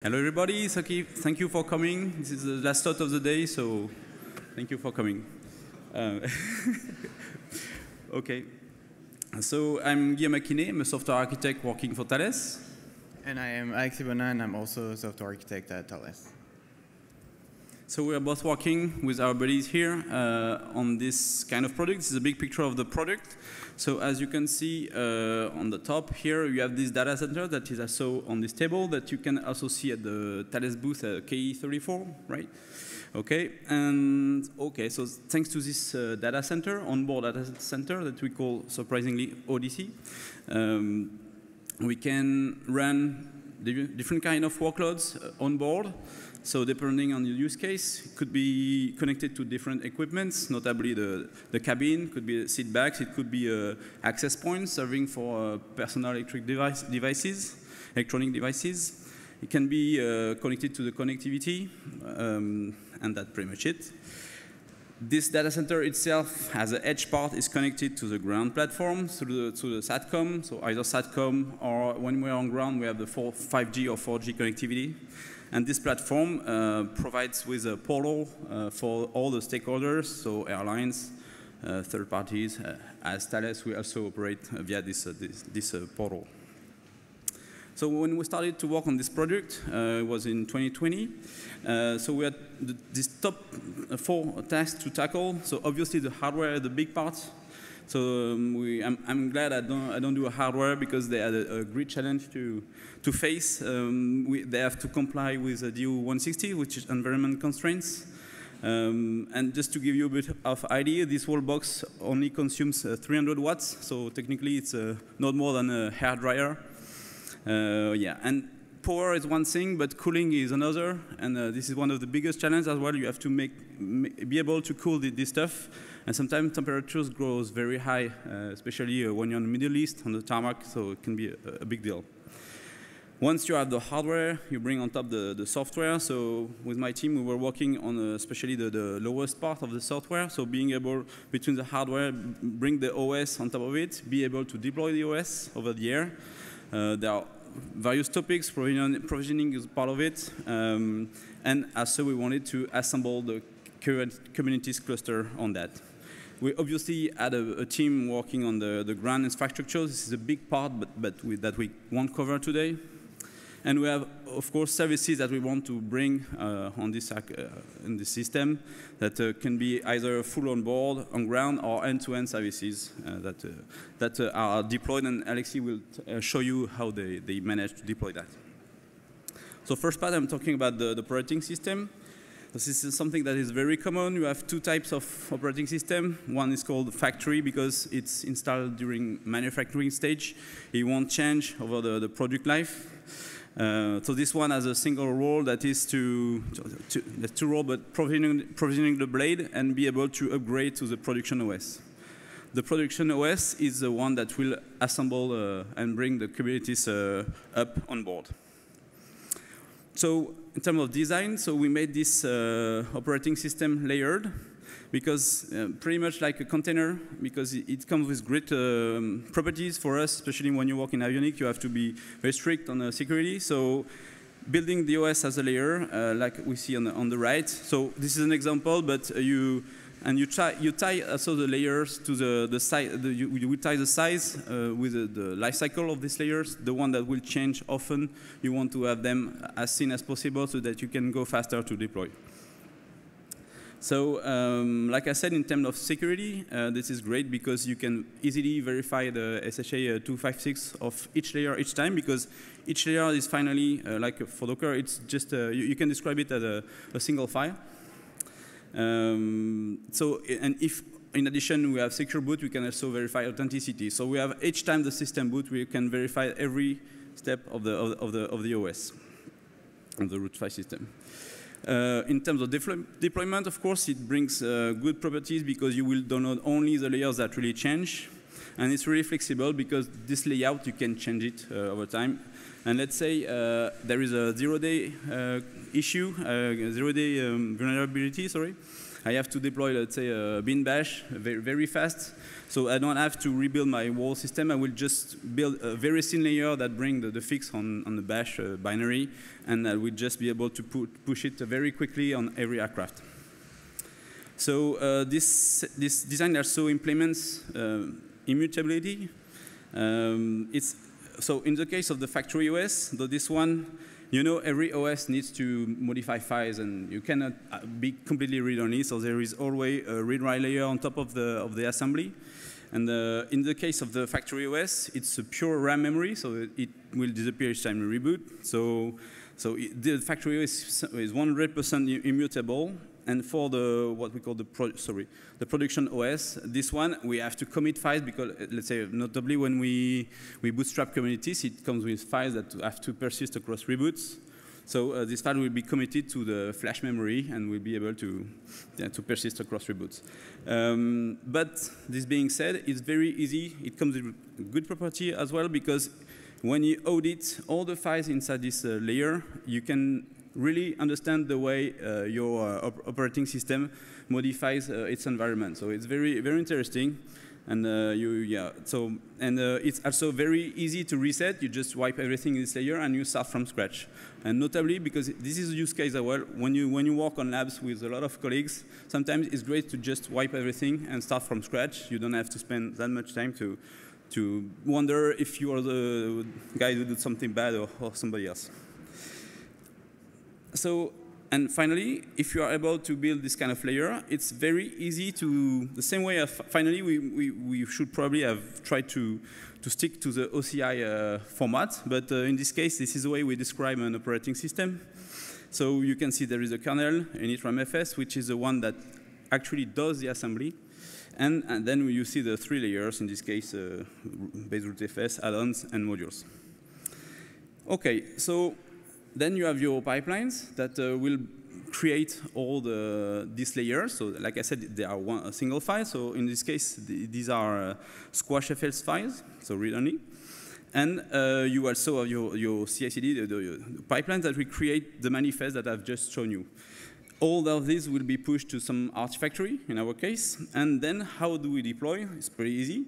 Hello, everybody. Thank you for coming. This is the last slot of the day, so thank you for coming. Uh, okay. So I'm Guillaume Maquinay. I'm a software architect working for Thales. And I am Alexis Bonnin. I'm also a software architect at Thales. So we are both working with our buddies here uh, on this kind of product. This is a big picture of the product. So as you can see uh, on the top here, you have this data center that is also on this table that you can also see at the Thales booth at KE34, right? Okay, and okay, so thanks to this uh, data center, onboard data center that we call surprisingly ODC, um, we can run different kind of workloads uh, on board. So depending on the use case, it could be connected to different equipments, notably the, the cabin, could be seat backs, it could be uh, access points serving for uh, personal electric device, devices, electronic devices. It can be uh, connected to the connectivity, um, and that's pretty much it. This data center itself, as an edge part, is connected to the ground platform, through the, to the SATCOM, so either SATCOM or when we're on ground, we have the 4, 5G or 4G connectivity. And this platform uh, provides with a portal uh, for all the stakeholders, so airlines, uh, third parties. Uh, as Thales, we also operate via this, uh, this, this uh, portal. So when we started to work on this project, it was in 2020. so we had the, these top four tasks to tackle. So obviously the hardware, the big part, so um, we, I'm, I'm, glad I don't, I don't do hardware because they had a, a great challenge to, to face. Um, we, they have to comply with the DO 160, which is environment constraints. Um, and just to give you a bit of idea, this whole box only consumes uh, 300 watts, so technically it's uh, not more than a hair dryer. Uh, yeah, and power is one thing, but cooling is another, and uh, this is one of the biggest challenges as well. You have to make, be able to cool the, this stuff, and sometimes temperatures grows very high, uh, especially uh, when you're in the Middle East on the tarmac, so it can be a, a, big deal. Once you have the hardware, you bring on top the, the software. So with my team, we were working on uh, especially the, the lowest part of the software. So being able, between the hardware, bring the OS on top of it, be able to deploy the OS over the air. Uh, there are various topics, provisioning is part of it. Um, and also we wanted to assemble the current Kubernetes cluster on that. We obviously had a, a, team working on the, the ground infrastructure. This is a big part, but, but we, that we won't cover today. And we have, of course, services that we want to bring uh, on this, uh, in this system that uh, can be either full on board, on ground, or end-to-end -end services uh, that, uh, that uh, are deployed. And Alexi will show you how they, they manage to deploy that. So first part, I'm talking about the, the operating system. This is something that is very common. You have two types of operating system. One is called factory because it's installed during manufacturing stage. It won't change over the, the product life. Uh, so this one has a single role that is to, to, to two role, but provisioning, provisioning the blade and be able to upgrade to the production OS. The production OS is the one that will assemble uh, and bring the Kubernetes uh, up on board. So in terms of design, so we made this uh, operating system layered because uh, pretty much like a container, because it, it comes with great um, properties for us, especially when you work in avionics, you have to be very strict on the security. So building the OS as a layer, uh, like we see on the, on the right. So this is an example, but uh, you and you, try, you tie also the layers to the, the size, you, you tie the size uh, with the, the, life cycle of these layers, the one that will change often. You want to have them as soon as possible so that you can go faster to deploy. So, um, like I said, in terms of security, uh, this is great because you can easily verify the SHA uh, 256 of each layer each time because each layer is finally, uh, like for Docker, it's just, uh, you, you, can describe it as a, a single file. Um, so, and if in addition we have secure boot, we can also verify authenticity. So we have each time the system boot, we can verify every step of the of the of the OS, of the root file system. Uh, in terms of deployment, of course, it brings uh, good properties because you will download only the layers that really change. And it's really flexible because this layout, you can change it uh, over time. And let's say uh, there is a zero-day uh, issue, uh, zero-day um, vulnerability, sorry. I have to deploy, let's say, a bin bash very, very fast. So I don't have to rebuild my whole system. I will just build a very thin layer that bring the, the fix on, on the bash uh, binary, and I will just be able to put, push it very quickly on every aircraft. So uh, this, this design also implements uh, immutability. Um, it's, so in the case of the factory OS, though this one, you know every OS needs to modify files and you cannot uh, be completely read-only, so there is always a read-write layer on top of the, of the assembly. And uh, in the case of the factory OS, it's a pure RAM memory, so it, will disappear each time you reboot. So, so it, the factory OS is 100% immutable, and for the what we call the pro, sorry the production OS, this one we have to commit files because let's say notably when we we bootstrap Kubernetes, it comes with files that have to persist across reboots. So uh, this file will be committed to the flash memory and will be able to yeah, to persist across reboots. Um, but this being said, it's very easy. It comes with good property as well because when you audit all the files inside this uh, layer, you can really understand the way uh, your uh, op operating system modifies uh, its environment. So it's very, very interesting. And uh, you, yeah, so, and it's also very easy to reset. You just wipe everything in this layer and you start from scratch. And notably, because this is a use case as well, when you, when you work on labs with a lot of colleagues, sometimes it's great to just wipe everything and start from scratch. You don't have to spend that much time to, to wonder if you are the guy who did something bad or, or somebody else so, and finally, if you are able to build this kind of layer, it's very easy to, the same way, of, finally, we, we, we should probably have tried to, to stick to the OCI uh, format, but uh, in this case, this is the way we describe an operating system. So you can see there is a kernel, an initramfs, which is the one that actually does the assembly. And, and then you see the three layers, in this case, uh, base add-ons, and modules. Okay, so then you have your pipelines that uh, will create all the these layers. So like I said, they are one, a single file. So in this case, the, these are uh, squashfs files, so read-only. And uh, you also have your, your CI/CD, the, the, pipelines that will create the manifest that I've just shown you. All of these will be pushed to some Artifactory, in our case. And then how do we deploy? It's pretty easy.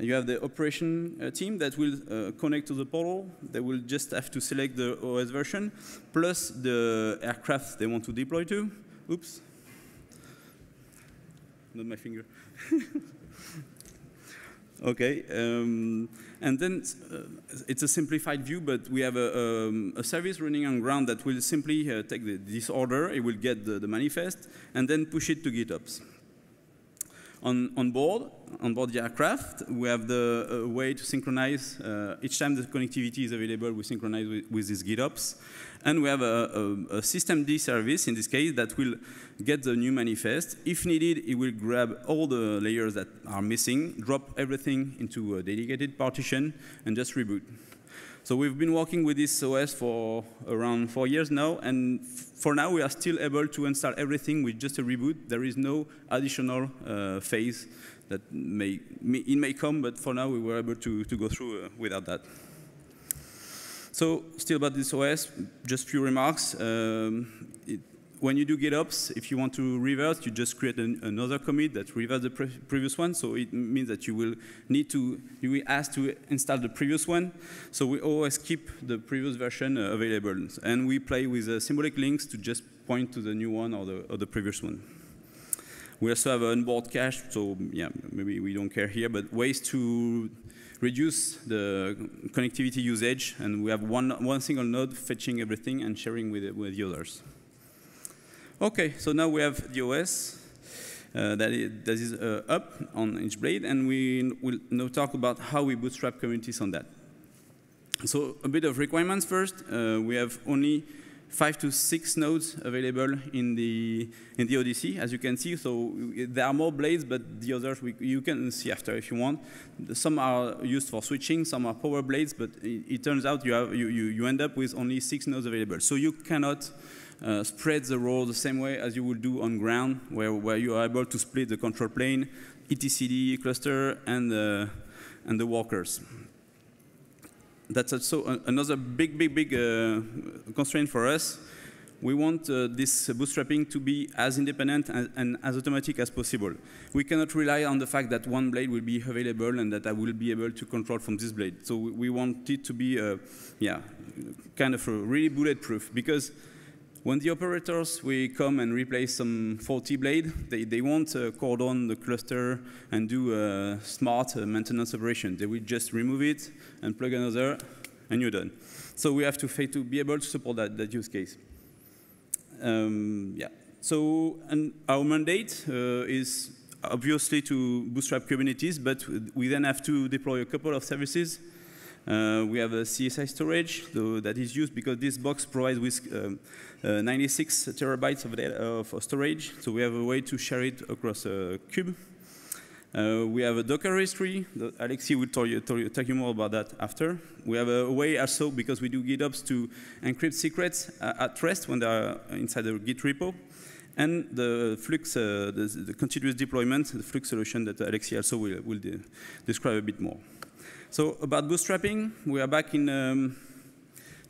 You have the operation uh, team that will uh, connect to the portal. They will just have to select the OS version, plus the aircraft they want to deploy to. Oops. Not my finger. okay. Um, and then uh, it's a simplified view, but we have a, um, a service running on ground that will simply uh, take the, this order, it will get the, the manifest, and then push it to GitOps. On, on board, on board the aircraft, we have the uh, way to synchronize. Uh, each time the connectivity is available, we synchronize with, with these GitOps. And we have a, a, a systemd service, in this case, that will get the new manifest. If needed, it will grab all the layers that are missing, drop everything into a dedicated partition, and just reboot. So we've been working with this OS for around four years now, and for now we are still able to install everything with just a reboot. There is no additional uh, phase that may, it may come, but for now we were able to, to go through uh, without that. So still about this OS, just few remarks. Um, it, when you do GitOps, if you want to reverse, you just create an, another commit that reverses the pre previous one. So it means that you will need to, you will ask to install the previous one. So we always keep the previous version uh, available. And we play with uh, symbolic links to just point to the new one or the, or the previous one. We also have an onboard cache, so yeah, maybe we don't care here, but ways to reduce the connectivity usage, and we have one, one single node fetching everything and sharing with, with the others. Okay, so now we have the OS uh, that, is, that is uh, up on each blade, and we will now talk about how we bootstrap Kubernetes on that. So a bit of requirements first. Uh, we have only five to six nodes available in the in the ODC, as you can see. So there are more blades, but the others we, you can see after if you want. Some are used for switching, some are power blades, but it, it turns out you, have, you, you, you end up with only six nodes available. So you cannot uh, spread the role the same way as you would do on ground, where, where you are able to split the control plane, etcd cluster, and, uh, and the workers. That's also another big, big, big uh, constraint for us. we want uh, this bootstrapping to be as independent and, and, as automatic as possible. We cannot rely on the fact that one blade will be available and that I will be able to control from this blade. So we want it to be, uh, yeah, kind of really bulletproof because when the operators will come and replace some faulty blade, they, they won't uh, cordon the cluster and do a smart uh, maintenance operation. They will just remove it and plug another, and you're done. So we have to, to be able to support that, that use case. Um, yeah. So and our mandate uh, is obviously to bootstrap Kubernetes, but we then have to deploy a couple of services. Uh, we have a CSI storage that is used because this box provides with um, uh, 96 terabytes of, data, of, storage, so we have a way to share it across a cube. Uh, we have a Docker registry. Alexi will tell you, tell you, you more about that after. We have a way also, because we do GitOps, to encrypt secrets uh, at rest when they are inside the Git repo. And the Flux, uh, the, the, continuous deployment, the Flux solution that Alexi also will, will de describe a bit more. So about bootstrapping, we are back in um,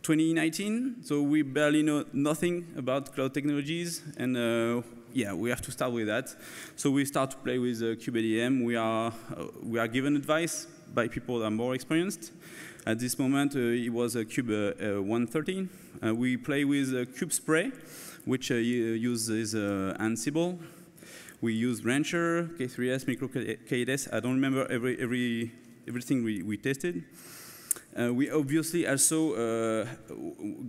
2019, so we barely know nothing about cloud technologies, and uh, yeah, we have to start with that. So we start to play with uh, kubeadm. We are, uh, we are given advice by people that are more experienced. At this moment, uh, it was a Kube uh, uh 113. Uh, we play with uh, kubespray, which uses Ansible. We use Rancher, K3s, MicroK8s. I don't remember every, every, everything we, we tested. Uh, we obviously also uh,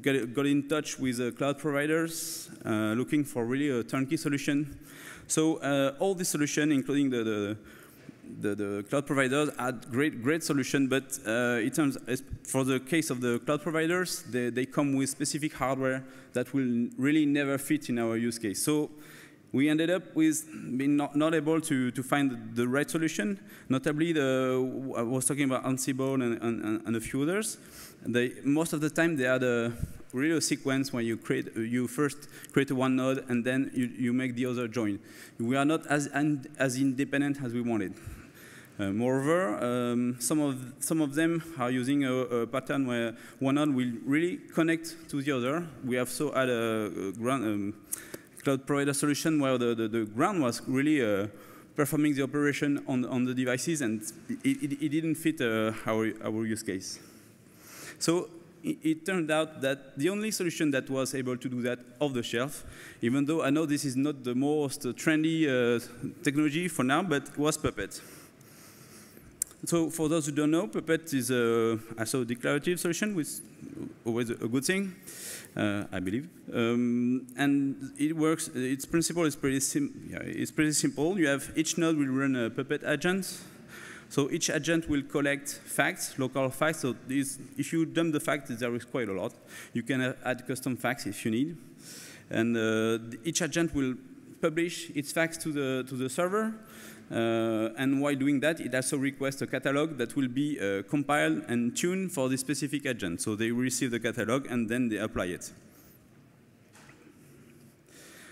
got, got, in touch with uh, cloud providers uh, looking for really a turnkey solution. So uh, all the solution, including the, the, the, the, cloud providers, had great, great solution, but uh, it turns, for the case of the cloud providers, they, they come with specific hardware that will really never fit in our use case. So we ended up with being not, not able to, to find the right solution. Notably, the, I was talking about Ansible and, and, and a few others. They, most of the time, they had a really a sequence where you create, you first create one node and then you, you make the other join. We are not as, as independent as we wanted. Uh, moreover, um, some, of, some of them are using a, a, pattern where one node will really connect to the other. We have so had a, a grand, um, cloud provider solution where the, the, the ground was really uh, performing the operation on, on the devices, and it, it, it didn't fit uh, our, our use case. So it, it, turned out that the only solution that was able to do that off the shelf, even though I know this is not the most trendy uh, technology for now, but was Puppet. So for those who don't know, Puppet is a, also a declarative solution, which is always a good thing uh, I believe. Um, and it works, its principle is pretty, yeah, it's pretty simple. You have each node will run a Puppet agent. So each agent will collect facts, local facts. So these, if you dump the facts, there is quite a lot. You can add custom facts if you need. And uh, each agent will publish its facts to the, to the server. Uh, and while doing that, it also requests a catalog that will be uh, compiled and tuned for the specific agent. So they receive the catalog and then they apply it.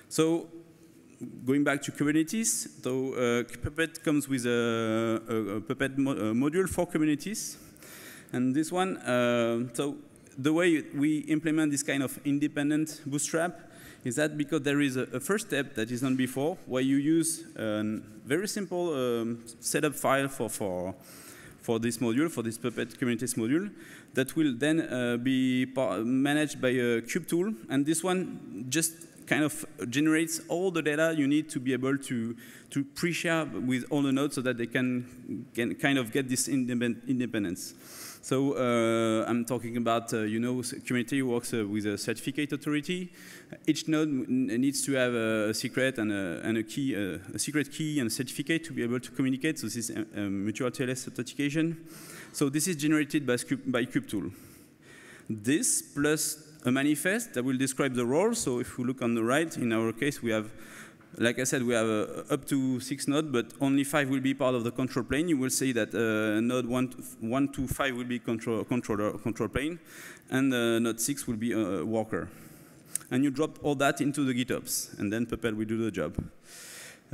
So going back to Kubernetes, so uh, Puppet comes with a, a, a Puppet mo a module for Kubernetes. And this one, uh, so the way we implement this kind of independent bootstrap is that because there is a, a, first step that is done before, where you use a very simple um, setup file for, for, for this module, for this Puppet Kubernetes module, that will then uh, be managed by a kubetool. And this one just kind of generates all the data you need to be able to, to pre-share with all the nodes so that they can, can kind of get this independence. So uh, I'm talking about, uh, you know, Kubernetes works uh, with a certificate authority. Each node needs to have a secret and a, and a key, a secret key and a certificate to be able to communicate. So this is uh, mutual TLS authentication. So this is generated by, by kubetool. This plus a manifest that will describe the role. So if we look on the right, in our case, we have like I said, we have uh, up to six nodes, but only five will be part of the control plane. You will see that uh, node one one to five will be control, controller, control plane, and uh, node six will be a worker. And you drop all that into the GitOps, and then Puppet will do the job.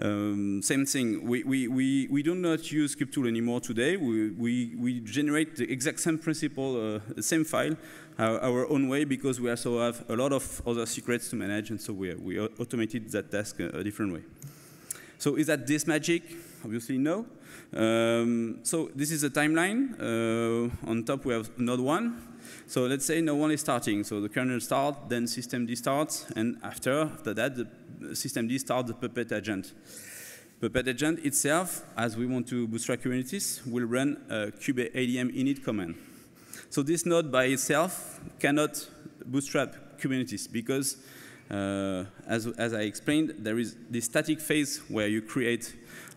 Um, same thing, we, we, we, we do not use kubetool anymore today. We, we, we generate the exact same principle, uh, same file, our, our, own way because we also have a lot of other secrets to manage and so we, we automated that task a, a different way. So is that this magic? Obviously no. Um, so this is a timeline. Uh, on top we have node one. So let's say no one is starting. So the kernel starts, then systemd starts, and after, after that, the systemd starts the Puppet agent. Puppet agent itself, as we want to bootstrap Kubernetes, will run a kubeadm init command. So this node by itself cannot bootstrap Kubernetes because, uh, as, as I explained, there is this static phase where you create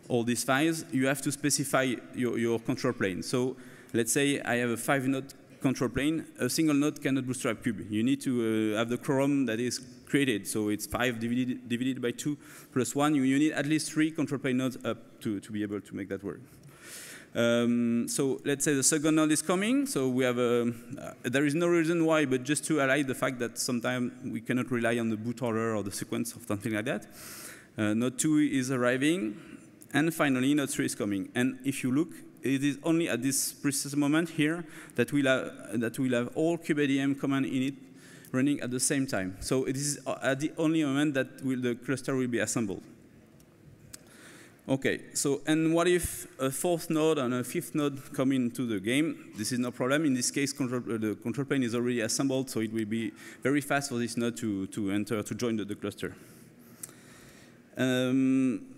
all these files. You have to specify your, your control plane. So let's say I have a five node control plane, a single node cannot bootstrap kube. You need to uh, have the quorum that is created. So it's 5 divided, divided by 2 plus 1. You, you, need at least 3 control plane nodes up to, to be able to make that work. Um, so let's say the second node is coming. So we have a, uh, there is no reason why, but just to highlight the fact that sometimes we cannot rely on the boot order or the sequence or something like that. Uh, node 2 is arriving. And finally, node 3 is coming. And if you look, it is only at this precise moment here that we'll have, that we'll have all kubeadm command init running at the same time. So it is at the only moment that will, the cluster will be assembled. Okay, so and what if a fourth node and a fifth node come into the game? This is no problem. In this case, control, uh, the control plane is already assembled, so it will be very fast for this node to, to enter, to join the, the cluster. Um,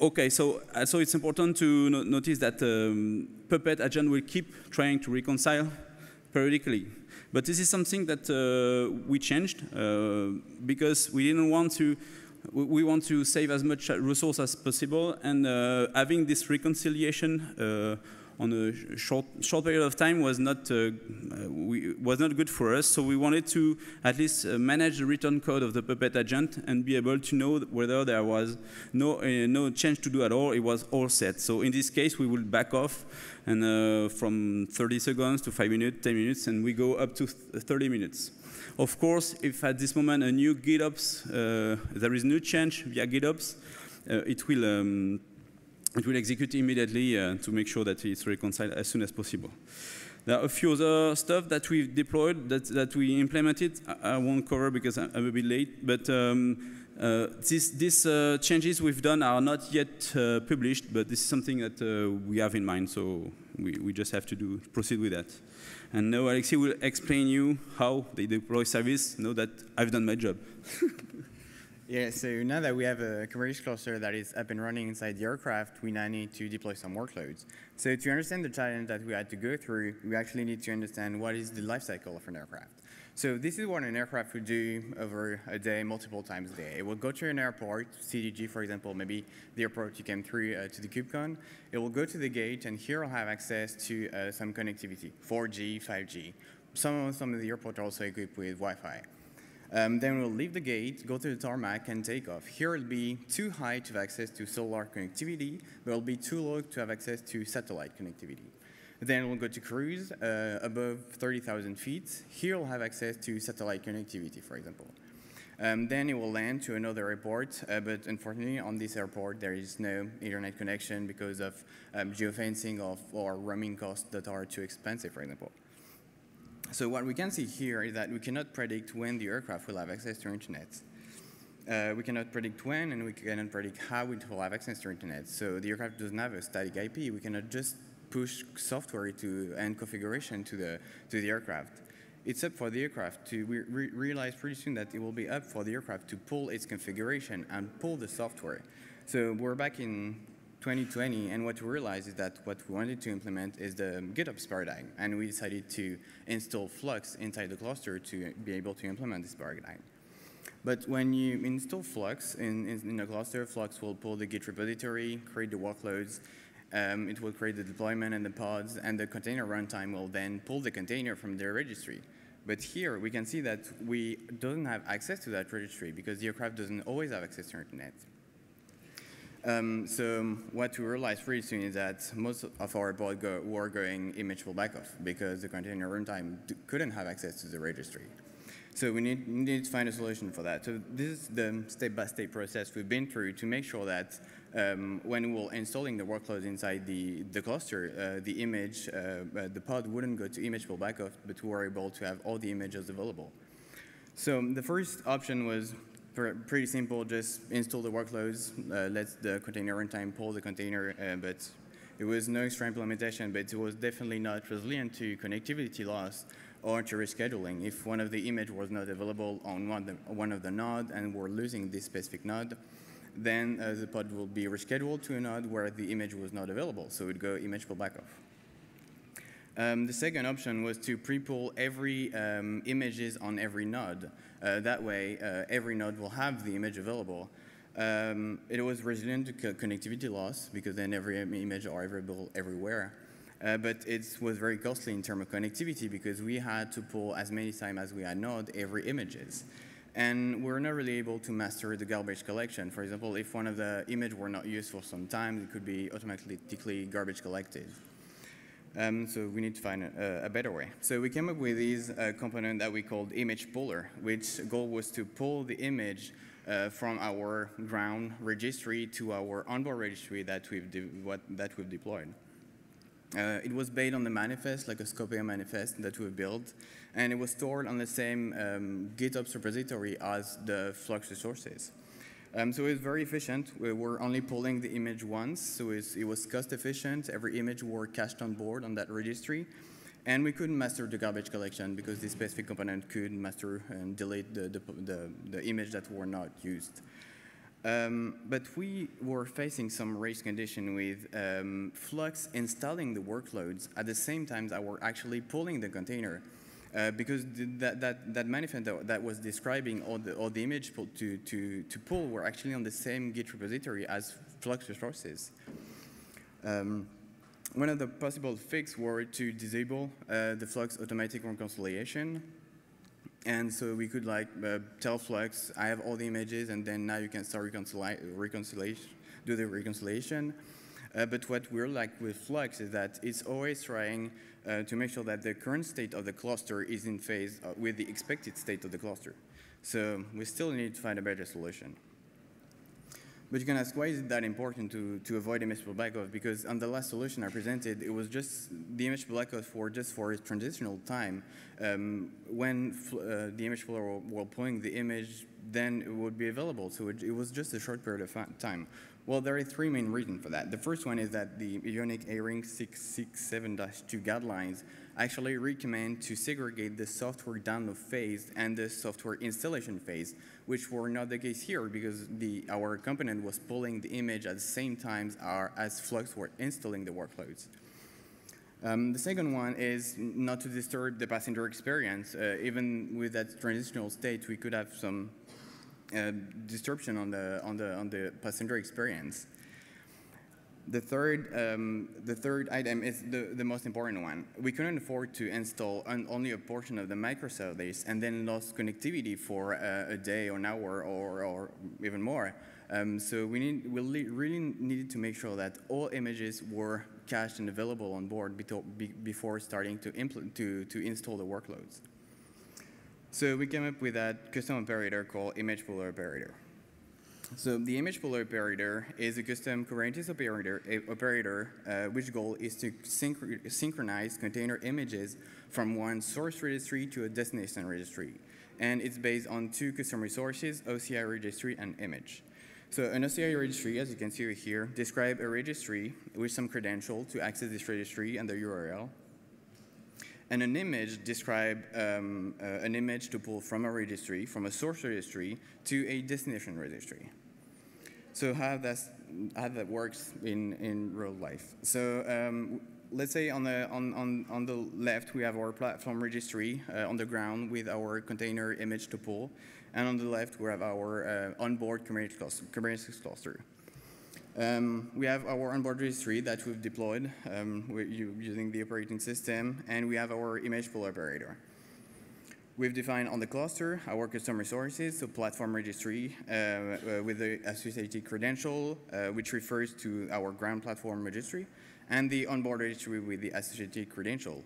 okay, so, uh, so it's important to no notice that um, Puppet agent will keep trying to reconcile periodically. But this is something that uh, we changed uh, because we didn't want to, we want to save as much resource as possible and uh, having this reconciliation uh, on a short, short period of time was not, uh, we, was not good for us. So we wanted to at least uh, manage the return code of the Puppet agent and be able to know whether there was no, uh, no change to do at all. It was all set. So in this case, we will back off and uh, from 30 seconds to 5 minutes, 10 minutes, and we go up to 30 minutes. Of course, if at this moment a new GitOps, uh, there is no change via GitOps, uh, it will um, it will execute immediately uh, to make sure that it's reconciled as soon as possible. There are a few other stuff that we've deployed that, that we implemented. I, I won't cover because I'm, I'm, a bit late, but um, uh, this, these uh, changes we've done are not yet uh, published, but this is something that uh, we have in mind, so we, we just have to do proceed with that. And now Alexei will explain you how they deploy service. Know that I've done my job. Yeah, so now that we have a Kubernetes cluster that is up and running inside the aircraft, we now need to deploy some workloads. So to understand the challenge that we had to go through, we actually need to understand what is the lifecycle of an aircraft. So this is what an aircraft would do over a day, multiple times a day. It will go to an airport, CDG for example, maybe the airport you came through uh, to the KubeCon. It will go to the gate, and here I'll have access to uh, some connectivity, 4G, 5G. Some, some of the airports are also equipped with Wi-Fi. Um, then we'll leave the gate, go to the tarmac, and take off. Here it'll be too high to have access to cellular connectivity, but it'll be too low to have access to satellite connectivity. Then we'll go to cruise uh, above 30,000 feet. Here we'll have access to satellite connectivity, for example. Um, then it will land to another airport, uh, but unfortunately on this airport there is no internet connection because of um, geofencing of, or roaming costs that are too expensive, for example. So what we can see here is that we cannot predict when the aircraft will have access to internet. Uh, we cannot predict when, and we cannot predict how it will have access to internet. So the aircraft doesn't have a static IP. We cannot just push software to and configuration to the to the aircraft. It's up for the aircraft to re realize pretty soon that it will be up for the aircraft to pull its configuration and pull the software. So we're back in 2020, and what we realized is that what we wanted to implement is the GitOps paradigm, and we decided to install Flux inside the cluster to be able to implement this paradigm. But when you install Flux in, in, in a cluster, Flux will pull the Git repository, create the workloads, um, it will create the deployment and the pods, and the container runtime will then pull the container from their registry. But here, we can see that we don't have access to that registry because the aircraft doesn't always have access to internet. Um, so what we realized pretty soon is that most of our pods go, were going image backoff because the container runtime couldn't have access to the registry. So we need, need to find a solution for that. So this is the step-by-step process we've been through to make sure that um, when we're installing the workloads inside the, the cluster, uh, the image, uh, uh, the pod wouldn't go to image backoff, but we were able to have all the images available. So the first option was pretty simple, just install the workloads, uh, let the container runtime pull the container, uh, but it was no extra implementation, but it was definitely not resilient to connectivity loss or to rescheduling. If one of the image was not available on one, the, one of the node and we're losing this specific node, then uh, the pod will be rescheduled to a node where the image was not available. So it would go image pull backoff. Um, the second option was to pre-pull every um, images on every node. Uh, that way, uh, every node will have the image available. Um, it was resilient to co connectivity loss because then every image are available everywhere. Uh, but it was very costly in terms of connectivity because we had to pull as many times as we had node every images. And we're not really able to master the garbage collection. For example, if one of the image were not used for some time, it could be automatically garbage collected. Um, so we need to find a, a, better way. So we came up with this uh, component that we called image puller, which goal was to pull the image uh, from our ground registry to our onboard registry that we've, what, that we've deployed. Uh, it was based on the manifest, like a Skopeo manifest that we built, and it was stored on the same um, GitOps repository as the Flux resources. Um, so it's very efficient. We were only pulling the image once, so it was cost efficient. Every image were cached on board on that registry. And we couldn't master the garbage collection because this specific component could master and delete the, the, the, the image that were not used. Um, but we were facing some race condition with um, Flux installing the workloads at the same time that we're actually pulling the container. Uh, because that, that, that manifest that, that, was describing all the, all the image to, to, to pull were actually on the same Git repository as Flux resources. Um, one of the possible fixes were to disable uh, the Flux automatic reconciliation and so we could like uh, tell Flux, I have all the images, and then now you can start reconciliation, do the reconciliation. Uh, but what we're like with Flux is that it's always trying uh, to make sure that the current state of the cluster is in phase uh, with the expected state of the cluster. So we still need to find a better solution. But you can ask, why is it that important to, to avoid image pull backoff? Because on the last solution I presented, it was just the image backoff for just for a transitional time. Um, when uh, the image puller were pulling the image, then it would be available. So it, it was just a short period of time. Well, there are three main reasons for that. The first one is that the avionic ARINC 667-2 guidelines actually recommend to segregate the software download phase and the software installation phase, which were not the case here because the, our component was pulling the image at the same time as Flux were installing the workloads. Um, the second one is not to disturb the passenger experience. Uh, even with that transitional state, we could have some uh, disruption on the, on, the, on the passenger experience. The third, um, the third item is the, the most important one. We couldn't afford to install only a portion of the microservice and then lost connectivity for uh, a day or an hour or, or even more. Um, so we, need, we really needed to make sure that all images were cached and available on board before starting to, to, to install the workloads. So we came up with a custom operator called image puller operator. So the image puller operator is a custom Kubernetes operator, operator uh, which goal is to synch synchronize container images from one source registry to a destination registry. And it's based on two custom resources, OCI registry and image. So an OCI registry, as you can see here, describe a registry with some credential to access this registry and the URL. And an image describe um, uh, an image to pull from a registry, from a source registry, to a destination registry. So how, that's, how that works in, in real life. So um, let's say on the, on, on, on the left, we have our platform registry uh, on the ground with our container image to pull. And on the left, we have our uh, onboard Kubernetes cluster. Kubernetes cluster. Um, we have our onboard registry that we've deployed um, using the operating system, and we have our image pull operator. We've defined on the cluster our custom resources, so platform registry uh, uh, with the associated credential, uh, which refers to our ground platform registry, and the onboard registry with the associated credential.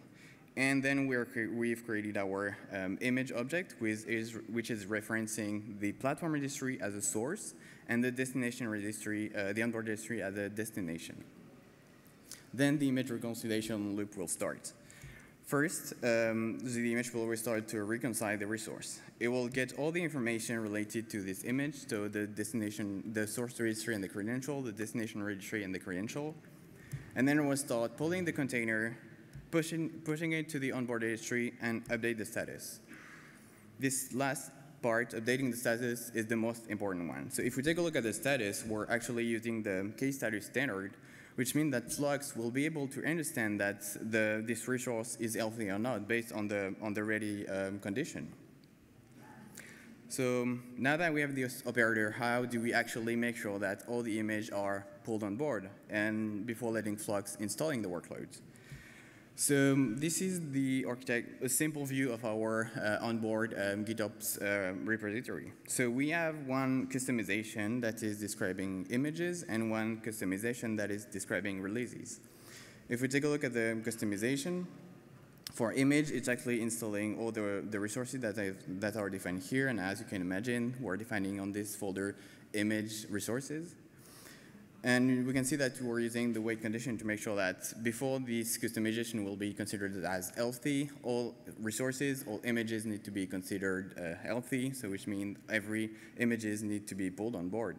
And then cre- we've created our um, image object, which is, which is referencing the platform registry as a source and the destination registry, uh, the onboard registry as a destination. Then the image reconciliation loop will start. First, um, the image will start to reconcile the resource. It will get all the information related to this image, so the destination, the source registry and the credential, the destination registry and the credential. And then it will start pulling the container, pushing, pushing it to the onboard registry, and update the status. This last part, updating the status, is the most important one. So if we take a look at the status, we're actually using the kstatus standard, which means that Flux will be able to understand that the, this resource is healthy or not based on the, on the ready um, condition. So now that we have this operator, how do we actually make sure that all the images are pulled on board and before letting Flux installing the workloads? So um, this is the architect, a simple view of our uh, onboard um, GitOps uh, repository. So we have one Kustomization that is describing images and one Kustomization that is describing releases. If we take a look at the Kustomization, for image, it's actually installing all the, the resources that, that are defined here. And as you can imagine, we're defining on this folder image resources. And we can see that we're using the weight condition to make sure that before this Kustomization will be considered as healthy, all resources, all images need to be considered uh, healthy, so which means every images need to be pulled on board.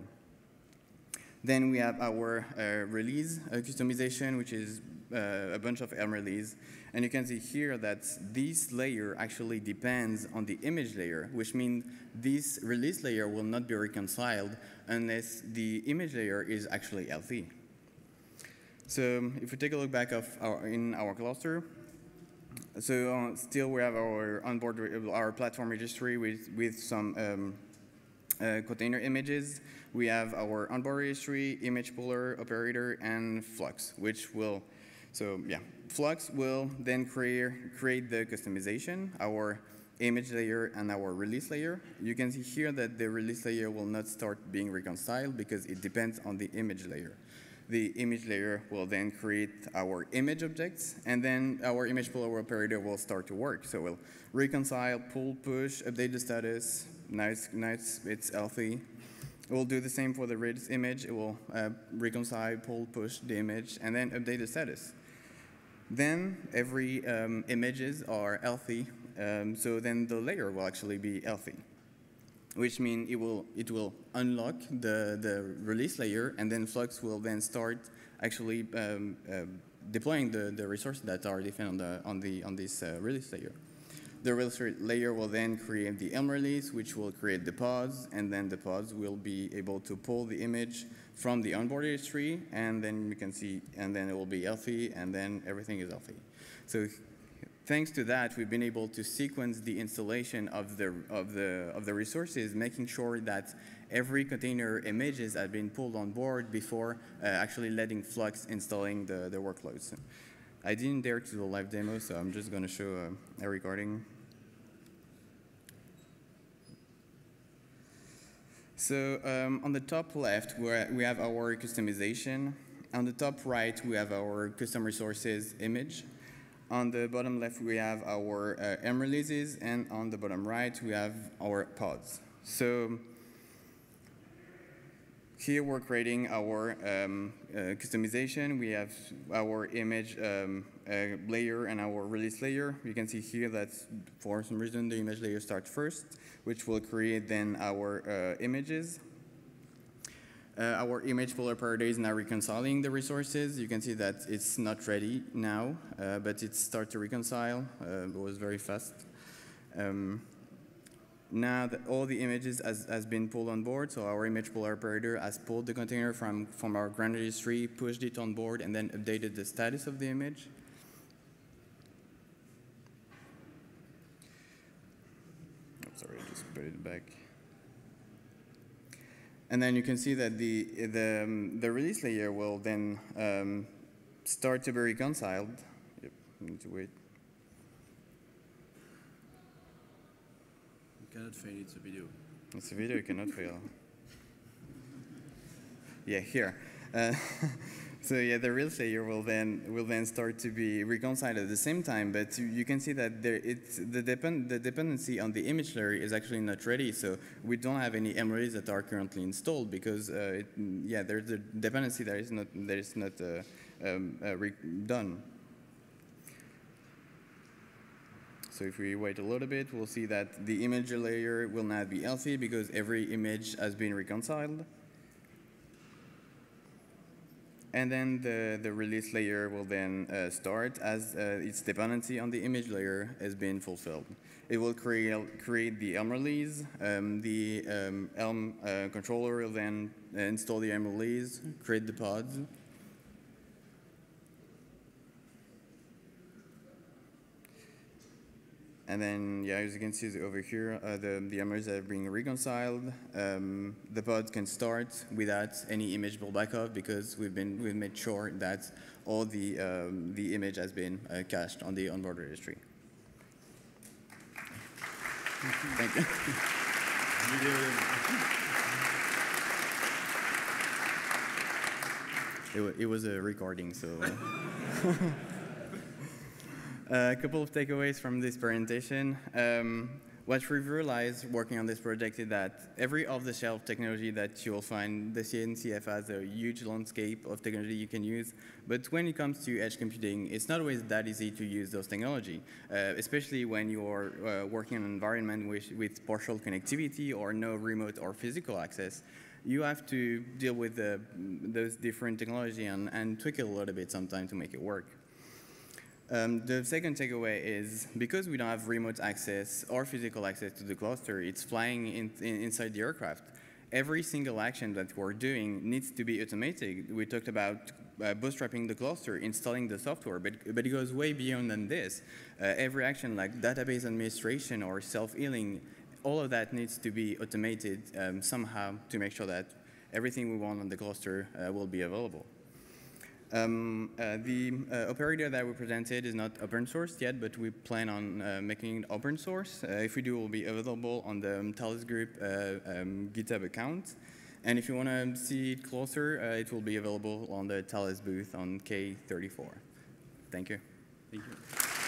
Then we have our uh, release uh, Kustomization, which is uh, a bunch of Helm release. And you can see here that this layer actually depends on the image layer, which means this release layer will not be reconciled unless the image layer is actually healthy. So if we take a look back of our, in our cluster, so uh, still we have our onboard, our platform registry with, with some um, uh, container images. We have our onboard registry, image puller, operator, and Flux, which will, so yeah, Flux will then create, create the Kustomization, our image layer and our release layer. You can see here that the release layer will not start being reconciled because it depends on the image layer. The image layer will then create our image objects, and then our image puller operator will start to work. So we'll reconcile, pull, push, update the status. Nice, nice, it's, it's healthy. We'll do the same for the Redis image. It will uh, reconcile, pull, push the image, and then update the status. Then every um, images are healthy, um, so then the layer will actually be healthy, which means it will, it will unlock the, the release layer, and then Flux will then start actually um, uh, deploying the, the resources that are defined on, the, on, the, on this uh, release layer. The release layer will then create the Helm release, which will create the pods, and then the pods will be able to pull the image from the onboard tree, and then you can see, and then it will be healthy, and then everything is healthy. So thanks to that, we've been able to sequence the installation of the, of the, of the resources, making sure that every container images have been pulled on board before uh, actually letting Flux installing the, the workloads. I didn't dare to do a live demo, so I'm just going to show a recording. So um, on the top left, we have our Kustomization. On the top right, we have our custom resources image. On the bottom left, we have our uh, Helm releases, and on the bottom right, we have our pods. So here we're creating our um, uh, Kustomization. We have our image um, uh, layer and our release layer. You can see here that for some reason the image layer starts first, which will create then our uh, images. Uh, our image puller operator is now reconciling the resources. You can see that it's not ready now, uh, but it starts to reconcile. Uh, it was very fast. Um, now that all the images has, has been pulled on board, so our image puller operator has pulled the container from, from our ground registry, pushed it on board, and then updated the status of the image. Oh, sorry, I just put it back. And then you can see that the, the, um, the release layer will then um, start to be reconciled. Yep, need to wait. cannot fail, it's a video. It's a video, you cannot fail. Yeah, here. Uh, So yeah, the real layer will then will then start to be reconciled at the same time. But you, can see that there it's the depend the dependency on the image layer is actually not ready. So we don't have any MREs that are currently installed because uh, it, yeah, there's a dependency that is not that is not uh, um, uh, done. So if we wait a little bit, we'll see that the image layer will not be healthy because every image has been reconciled. And then the, the release layer will then uh, start as uh, its dependency on the image layer has been fulfilled. It will create, create the Helm release. Um, the um, Helm uh, controller will then install the Helm release, create the pods, And then, yeah, as you can see over here, uh, the, the images are being reconciled. Um, the pod can start without any image pull backoff because we've been we've made sure that all the um, the image has been uh, cached on the onboard registry. Thank you. it was a recording, so. a couple of takeaways from this presentation. Um, what we've realized working on this project is that every off-the-shelf technology that you'll find, the CNCF has a huge landscape of technology you can use. But when it comes to edge computing, it's not always that easy to use those technology, uh, especially when you're uh, working in an environment with, with partial connectivity or no remote or physical access you have to deal with the, those different technology and, and tweak it a little bit sometimes to make it work. Um, the second takeaway is because we don't have remote access or physical access to the cluster, it's flying in, in, inside the aircraft. Every single action that we're doing needs to be automated. We talked about uh, bootstrapping the cluster, installing the software, but, but it goes way beyond than this. Uh, every action like database administration or self-healing, all of that needs to be automated um, somehow to make sure that everything we want on the cluster uh, will be available. Um, uh, the uh, operator that we presented is not open source yet, but we plan on uh, making it open source. Uh, if we do, it will be available on the um, Thales Group uh, um, GitHub account. And if you want to see it closer, uh, it will be available on the Thales booth on K34. Thank you. Thank you.